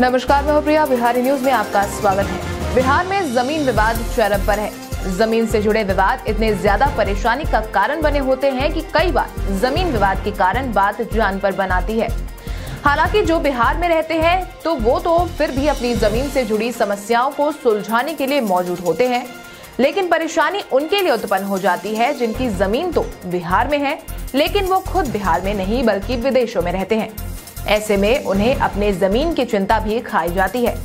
नमस्कार, मैं प्रिया। बिहारी न्यूज़ में आपका स्वागत है। बिहार में ज़मीन विवाद चरम पर है। ज़मीन से जुड़े विवाद इतने ज़्यादा परेशानी का कारण बने होते हैं कि कई बार ज़मीन विवाद के कारण बात जान पर बनाती है। हालाँकि जो बिहार में रहते हैं तो वो तो फिर भी अपनी ज़मीन से जुड़ी समस्याओं को सुलझाने के लिए मौजूद होते हैं। लेकिन परेशानी उनके लिए उत्पन्न हो जाती है, जिनकी ज़मीन तो बिहार में है, लेकिन वो खुद बिहार में नहीं, बल्कि विदेशों में रहते हैं। ऐसे में उन्हें अपने ज़मीन की चिंता भी खाई जाती है।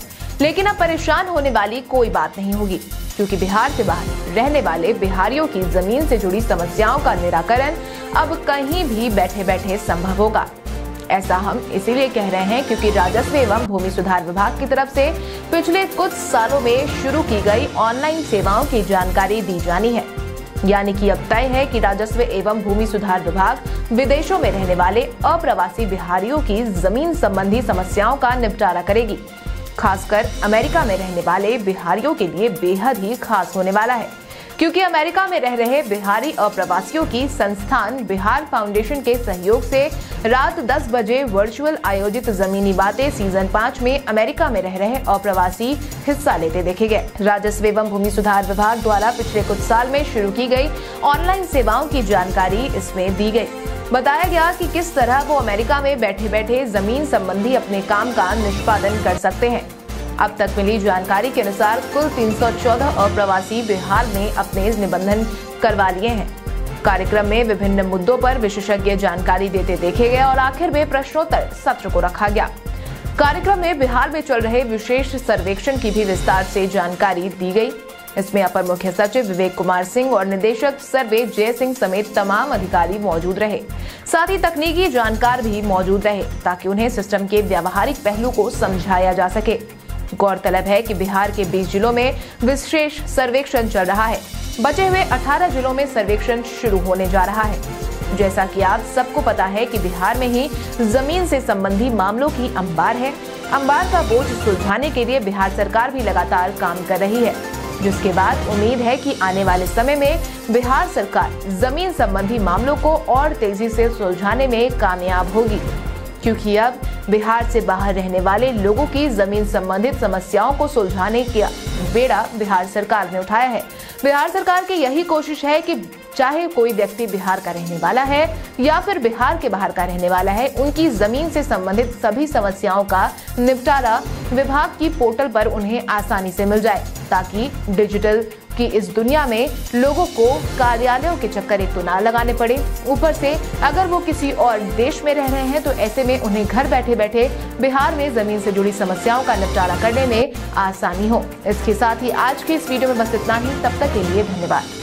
लेकिन अब परेशान होने वाली कोई बात नहीं होगी, क्योंकि बिहार से बाहर रहने वाले बिहारियों की ज़मीन से जुड़ी समस्याओं का निराकरण अब कहीं भी बैठे बैठे संभव होगा। ऐसा हम इसीलिए कह रहे हैं क्योंकि राजस्व एवं भूमि सुधार विभाग की तरफ़ से पिछले कुछ सालों में शुरू की गई ऑनलाइन सेवाओं की जानकारी दी जानी है। यानी कि अब तय है कि राजस्व एवं भूमि सुधार विभाग विदेशों में रहने वाले अप्रवासी बिहारियों की ज़मीन संबंधी समस्याओं का निपटारा करेगी। खासकर अमेरिका में रहने वाले बिहारियों के लिए बेहद ही खास होने वाला है। क्योंकि अमेरिका में रह रहे बिहारी अप्रवासियों की संस्थान बिहार फाउंडेशन के सहयोग से रात 10 बजे वर्चुअल आयोजित जमीनी बातें सीज़न पाँच में अमेरिका में रह रहे अप्रवासी हिस्सा लेते देखे गए। राजस्व एवं भूमि सुधार विभाग द्वारा पिछले कुछ साल में शुरू की गई ऑनलाइन सेवाओं की जानकारी इसमें दी गई। बताया गया कि किस तरह वो अमेरिका में बैठे बैठे ज़मीन संबंधी अपने काम का निष्पादन कर सकते हैं। अब तक मिली जानकारी के अनुसार कुल 314 अप्रवासी बिहार में अपने निबंधन करवा लिए हैं। कार्यक्रम में विभिन्न मुद्दों पर विशेषज्ञ जानकारी देते देखे गए और आखिर में प्रश्नोत्तर सत्र को रखा गया। कार्यक्रम में बिहार में चल रहे विशेष सर्वेक्षण की भी विस्तार से जानकारी दी गई। इसमें अपर मुख्य सचिव विवेक कुमार सिंह और निदेशक सर्वे जय सिंह समेत तमाम अधिकारी मौजूद रहे। साथ ही तकनीकी जानकार भी मौजूद रहे, ताकि उन्हें सिस्टम के व्यावहारिक पहलू को समझाया जा सके। गौरतलब है कि बिहार के 20 जिलों में विशेष सर्वेक्षण चल रहा है। बचे हुए 18 जिलों में सर्वेक्षण शुरू होने जा रहा है। जैसा कि आप सबको पता है कि बिहार में ही ज़मीन से संबंधी मामलों की अंबार है। अंबार का बोझ सुलझाने के लिए बिहार सरकार भी लगातार काम कर रही है। जिसके बाद उम्मीद है कि आने वाले समय में बिहार सरकार ज़मीन संबंधी मामलों को और तेज़ी से सुलझाने में कामयाब होगी। क्योंकि अब बिहार से बाहर रहने वाले लोगों की ज़मीन संबंधित समस्याओं को सुलझाने का बेड़ा बिहार सरकार ने उठाया है। बिहार सरकार की यही कोशिश है कि चाहे कोई व्यक्ति बिहार का रहने वाला है या फिर बिहार के बाहर का रहने वाला है, उनकी ज़मीन से संबंधित सभी समस्याओं का निपटारा विभाग की पोर्टल पर उन्हें आसानी से मिल जाए, ताकि डिजिटल की इस दुनिया में लोगों को कार्यालयों के चक्कर एक तो ना लगाने पड़े। ऊपर से, अगर वो किसी और देश में रह रहे हैं तो ऐसे में उन्हें घर बैठे बैठे बिहार में ज़मीन से जुड़ी समस्याओं का निपटारा करने में आसानी हो। इसके साथ ही आज की इस वीडियो में बस इतना ही। तब तक के लिए धन्यवाद।